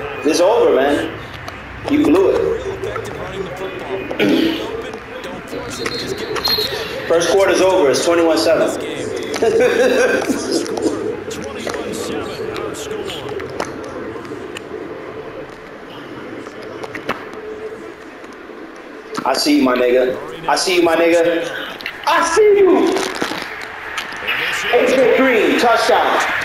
It's over, man. You blew it. First quarter's over. It's 21-7. I see you, my nigga. I see you, my nigga. I see you. AJ Green, touchdown.